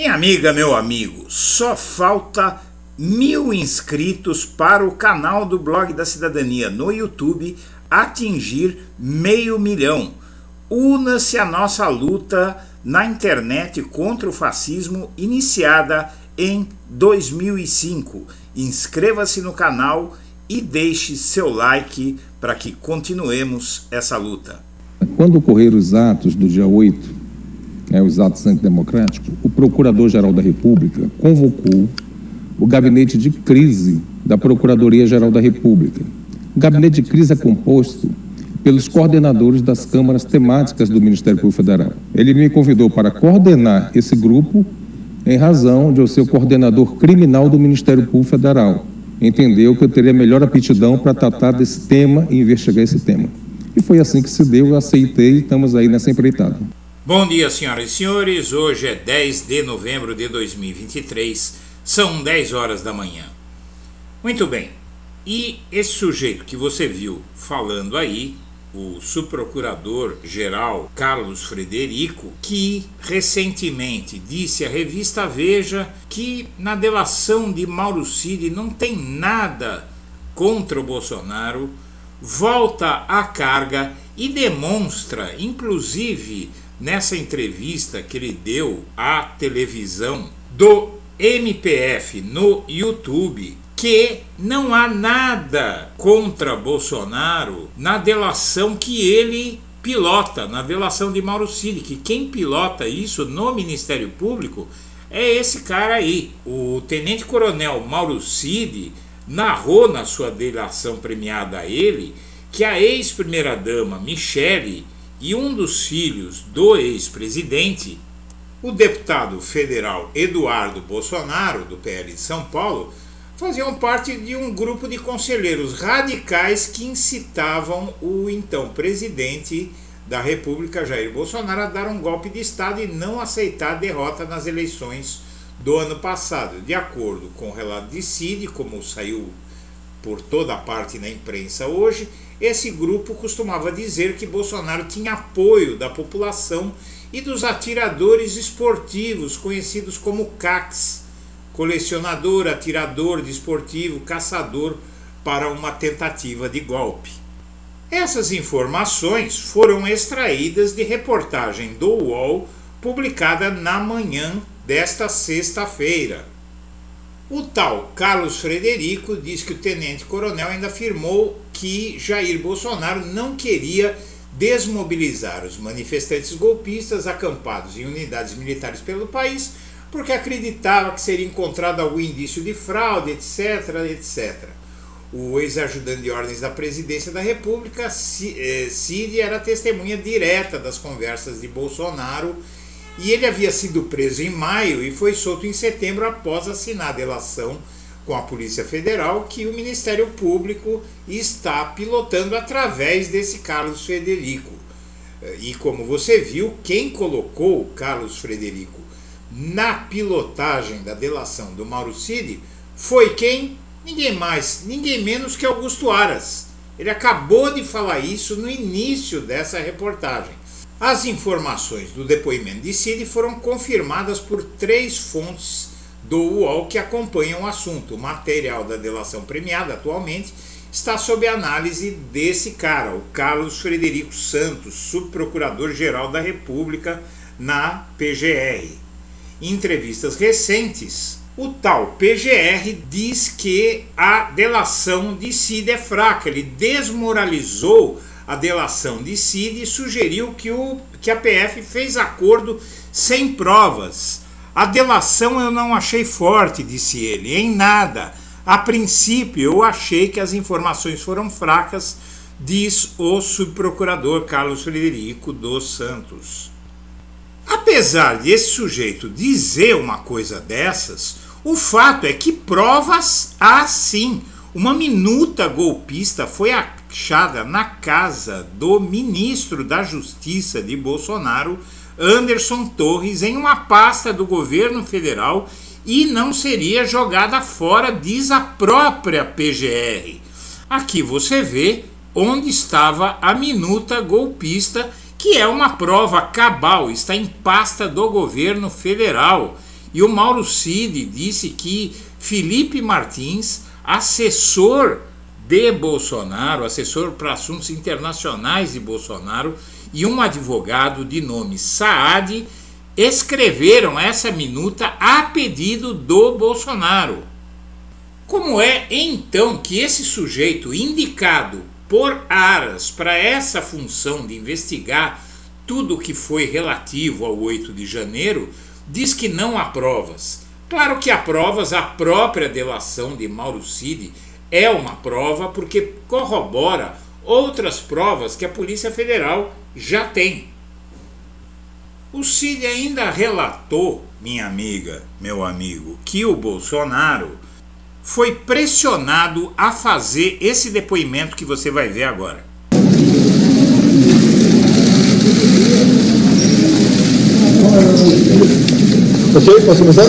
Minha amiga, meu amigo, só falta mil inscritos para o canal do Blog da Cidadania no YouTube atingir meio milhão. Una-se a nossa luta na internet contra o fascismo iniciada em 2005. Inscreva-se no canal e deixe seu like para que continuemos essa luta. Quando ocorreram os atos do dia 8 né, os atos antidemocráticos, o Procurador-Geral da República convocou o gabinete de crise da Procuradoria-Geral da República. O gabinete de crise é composto pelos coordenadores das câmaras temáticas do Ministério Público Federal. Ele me convidou para coordenar esse grupo em razão de eu ser o coordenador criminal do Ministério Público Federal. Entendeu que eu teria melhor aptidão para tratar desse tema e investigar esse tema. E foi assim que se deu, eu aceitei e estamos aí nessa empreitada. Bom dia, senhoras e senhores. Hoje é 10 de novembro de 2023, são 10 horas da manhã. Muito bem, e esse sujeito que você viu falando aí, o subprocurador-geral Carlos Frederico, que recentemente disse à revista Veja que na delação de Mauro Cid não tem nada contra o Bolsonaro, volta à carga e demonstra, inclusive, nessa entrevista que ele deu à televisão do MPF no YouTube que não há nada contra Bolsonaro na delação que ele pilota, na delação de Mauro Cid, que quem pilota isso no Ministério Público é esse cara aí. O Tenente Coronel Mauro Cid narrou na sua delação premiada a ele que a ex-primeira-dama Michele e um dos filhos do ex-presidente, o deputado federal Eduardo Bolsonaro, do PL de São Paulo, faziam parte de um grupo de conselheiros radicais que incitavam o então presidente da República, Jair Bolsonaro, a dar um golpe de Estado e não aceitar a derrota nas eleições do ano passado. De acordo com o relato de Cid, como saiu por toda parte na imprensa hoje, esse grupo costumava dizer que Bolsonaro tinha apoio da população e dos atiradores esportivos, conhecidos como CACs, colecionador, atirador desportivo, caçador, para uma tentativa de golpe. Essas informações foram extraídas de reportagem do UOL publicada na manhã desta sexta-feira. O tal Carlos Frederico diz que o tenente-coronel ainda afirmou que Jair Bolsonaro não queria desmobilizar os manifestantes golpistas acampados em unidades militares pelo país, porque acreditava que seria encontrado algum indício de fraude, etc, etc. O ex-ajudante de ordens da presidência da República, eh, Cid, era testemunha direta das conversas de Bolsonaro e ele havia sido preso em maio e foi solto em setembro após assinar a delação com a Polícia Federal que o Ministério Público está pilotando através desse Carlos Frederico. E como você viu, quem colocou o Carlos Frederico na pilotagem da delação do Mauro Cid foi quem? Ninguém mais, ninguém menos que Augusto Aras. Ele acabou de falar isso no início dessa reportagem. As informações do depoimento de Cid foram confirmadas por três fontes do UOL que acompanham o assunto. O material da delação premiada atualmente está sob análise desse cara, o Carlos Frederico Santos, subprocurador-geral da República na PGR. Em entrevistas recentes, o tal PGR diz que a delação de Cid é fraca, ele desmoralizou a delação de Cid e sugeriu que, o, que a PF fez acordo sem provas. A delação eu não achei forte, disse ele, em nada. A princípio eu achei que as informações foram fracas, diz o subprocurador Carlos Frederico dos Santos. Apesar de esse sujeito dizer uma coisa dessas, o fato é que provas há sim. Uma minuta golpista foi achada na casa do ministro da Justiça de Bolsonaro, Anderson Torres, em uma pasta do governo federal e não seria jogada fora, diz a própria PGR. Aqui você vê onde estava a minuta golpista, que é uma prova cabal, está em pasta do governo federal E o Mauro Cid disse que Felipe Martins, assessor de Bolsonaro, assessor para assuntos internacionais de Bolsonaro, e um advogado de nome Saad escreveram essa minuta a pedido do Bolsonaro. Como é então que esse sujeito indicado por Aras para essa função de investigar tudo o que foi relativo ao 8 de janeiro diz que não há provas? Claro que há provas, a própria delação de Mauro Cid é uma prova porque corrobora outras provas que a Polícia Federal já tem. O Cid ainda relatou, minha amiga, meu amigo, que o Bolsonaro foi pressionado a fazer esse depoimento que você vai ver agora. Ok, posso começar?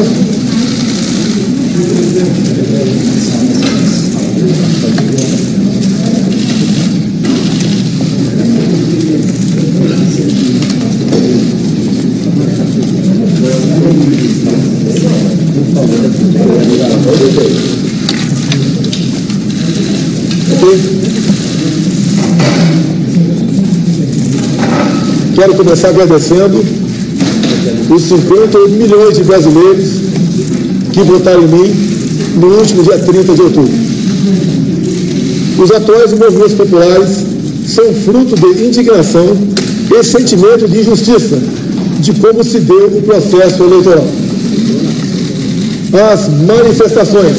Quero começar agradecendo os 58 milhões de brasileiros que votaram em mim no último dia 30 de outubro. Os atuais movimentos populares são fruto de indignação e sentimento de injustiça de como se deu o processo eleitoral. As manifestações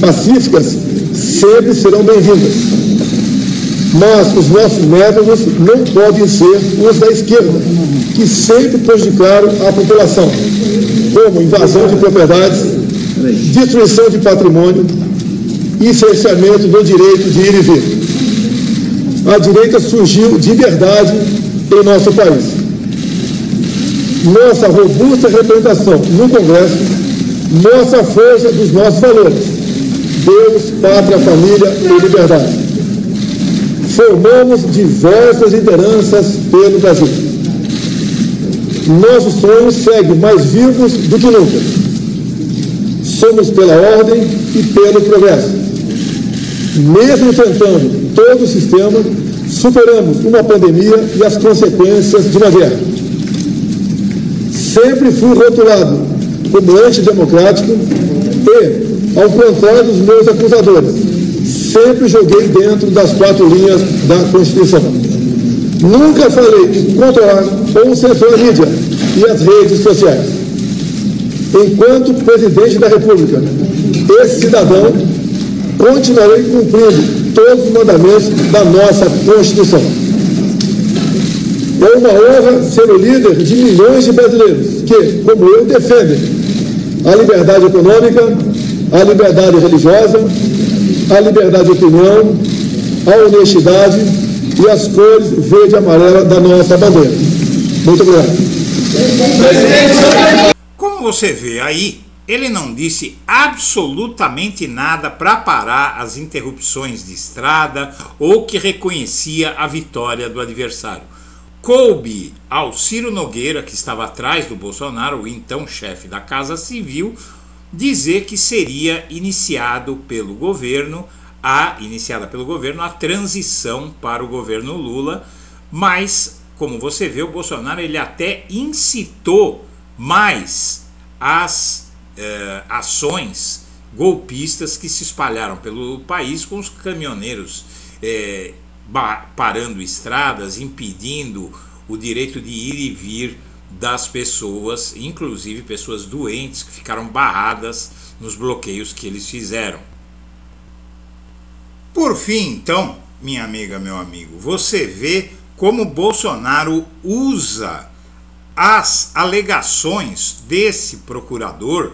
pacíficas sempre serão bem-vindas, mas os nossos métodos não podem ser os da esquerda, que sempre prejudicaram a população, como invasão de propriedades, destruição de patrimônio e cerceamento do direito de ir e vir. A direita surgiu de verdade em nosso país. Nossa robusta representação no Congresso mostra a força dos nossos valores: Deus, pátria, família e liberdade. Formamos diversas lideranças pelo Brasil. Nossos sonhos seguem mais vivos do que nunca. Somos pela ordem e pelo progresso. Mesmo enfrentando todo o sistema, superamos uma pandemia e as consequências de uma guerra. Sempre fui rotulado como antidemocrático e, ao contrário dos meus acusadores, sempre joguei dentro das quatro linhas da Constituição. Nunca falei em controlar ou censurar a mídia e as redes sociais. Enquanto presidente da República, esse cidadão continuarei cumprindo todos os mandamentos da nossa Constituição. É uma honra ser o líder de milhões de brasileiros que, como eu, defendem a liberdade econômica, a liberdade religiosa, a liberdade de opinião, a honestidade e as cores verde e amarela da nossa bandeira. Muito obrigado. Como você vê aí, ele não disse absolutamente nada para parar as interrupções de estrada ou que reconhecia a vitória do adversário. Coube ao Ciro Nogueira, que estava atrás do Bolsonaro, o então chefe da Casa Civil, dizer que seria iniciado pelo governo a iniciada pelo governo a transição para o governo Lula, mas como você vê o Bolsonaro ele até incitou mais as eh, ações golpistas que se espalharam pelo país com os caminhoneiros eh, parando estradas, impedindo o direito de ir e vir das pessoas, inclusive pessoas doentes que ficaram barradas nos bloqueios que eles fizeram. Por fim, então, minha amiga, meu amigo, você vê como Bolsonaro usa as alegações desse procurador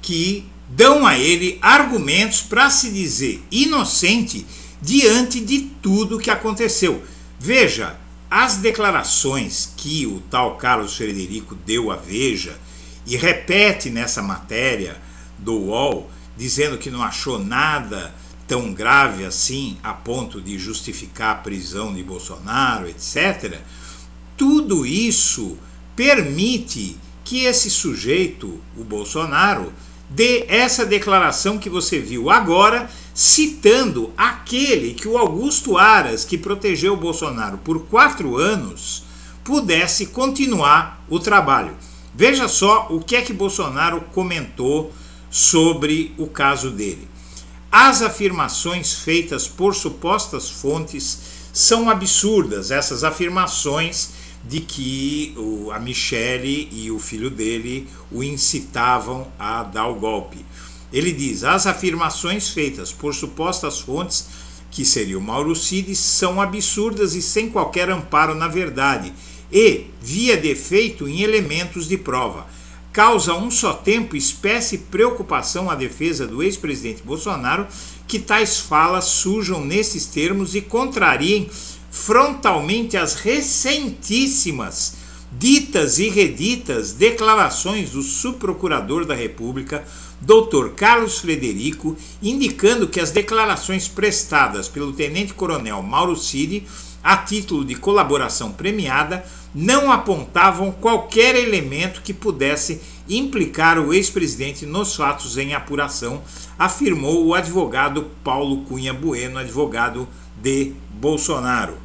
que dão a ele argumentos para se dizer inocente diante de tudo que aconteceu. Veja, as declarações que o tal Carlos Frederico deu à Veja e repete nessa matéria do UOL, dizendo que não achou nada tão grave assim a ponto de justificar a prisão de Bolsonaro, etc. Tudo isso permite que esse sujeito, o Bolsonaro, dê essa declaração que você viu agora, citando aquele que o Augusto Aras, que protegeu Bolsonaro por quatro anos, pudesse continuar o trabalho. Veja só o que é que Bolsonaro comentou sobre o caso dele. As afirmações feitas por supostas fontes são absurdas, essas afirmações de que a Michele e o filho dele o incitavam a dar o golpe. Ele diz: as afirmações feitas por supostas fontes, que seria o Mauro Cid, são absurdas e sem qualquer amparo na verdade, e, via defeito em elementos de prova causa um só tempo espécie preocupação à defesa do ex-presidente Bolsonaro que tais falas surjam nesses termos e contrariem frontalmente as recentíssimas ditas e reditas declarações do subprocurador da República, Dr. Carlos Frederico, indicando que as declarações prestadas pelo tenente-coronel Mauro Cid a título de colaboração premiada não apontavam qualquer elemento que pudesse implicar o ex-presidente nos fatos em apuração, afirmou o advogado Paulo Cunha Bueno, advogado de Bolsonaro.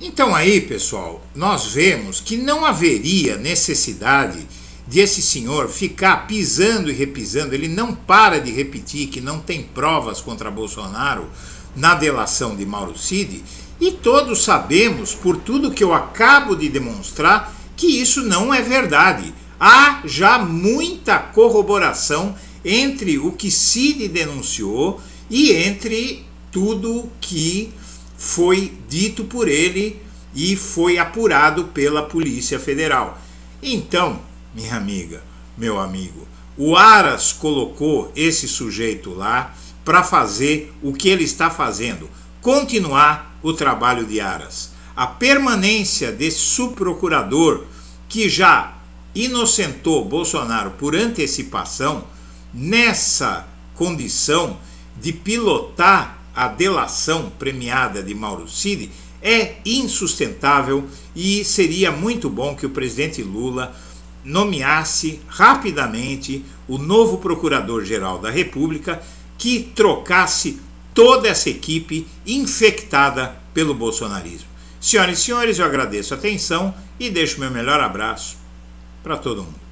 Então aí, pessoal, nós vemos que não haveria necessidade de esse senhor ficar pisando e repisando, ele não para de repetir que não tem provas contra Bolsonaro na delação de Mauro Cid, e todos sabemos, por tudo que eu acabo de demonstrar, que isso não é verdade. Há já muita corroboração entre o que Cid denunciou e entre tudo que foi dito por ele e foi apurado pela Polícia Federal. Então, minha amiga, meu amigo, o Aras colocou esse sujeito lá para fazer o que ele está fazendo, continuar o trabalho de Aras. A permanência desse subprocurador que já inocentou Bolsonaro por antecipação nessa condição de pilotar a delação premiada de Mauro Cid é insustentável e seria muito bom que o presidente Lula nomeasse rapidamente o novo procurador-geral da República que trocasse toda essa equipe infectada pelo bolsonarismo. Senhoras e senhores, eu agradeço a atenção e deixo meu melhor abraço para todo mundo.